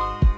you